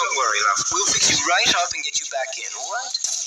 Don't worry, love. We'll fix you right up and get you back in, right?